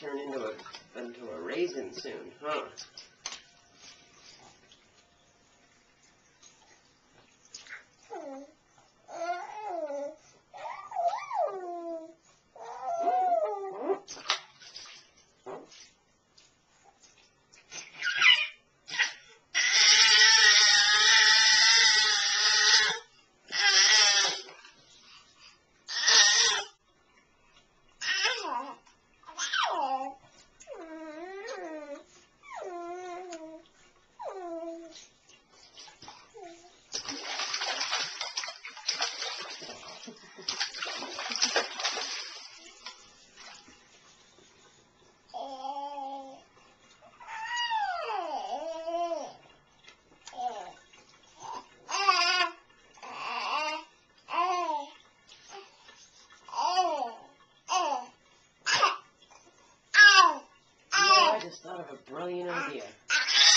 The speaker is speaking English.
turn into a into a raisin soon, huh? I just thought of a brilliant idea. Ah, ah, ah.